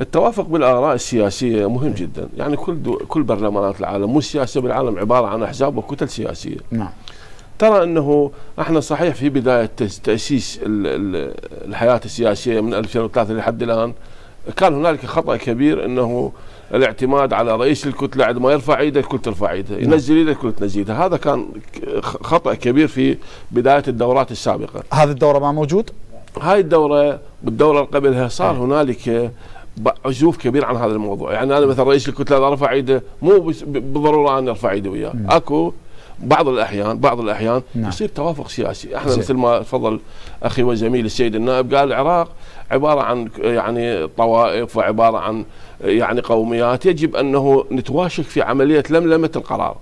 التوافق بالآراء السياسية مهم جدا يعني كل دو كل برلمانات العالم مو السياسة بالعالم عبارة عن أحزاب وكتل سياسية نعم ترى أنه إحنا صحيح في بداية تأسيس الحياة السياسية من 2003 لحد الآن كان هنالك خطأ كبير أنه الاعتماد على رئيس الكتلة عندما يرفع إيده الكل ترفع إيده، نعم. ينزل إيده الكل تنزل هذا كان خطأ كبير في بداية الدورات السابقة. هذه الدورة ما موجود؟ هاي الدورة بالدورة اللي قبلها صار هنالك عزوف كبير عن هذا الموضوع، يعني أنا مثلا رئيس الكتلة إذا رفع إيده مو بالضرورة أن ارفع إيده وياه، أكو بعض الأحيان بعض الأحيان نعم. يصير توافق سياسي. إحنا مثل ما تفضل أخي وزميلي السيد النائب قال العراق عبارة عن يعني طوائف وعبارة عن يعني قوميات. يجب أنه نتواشك في عملية لملمة القرار.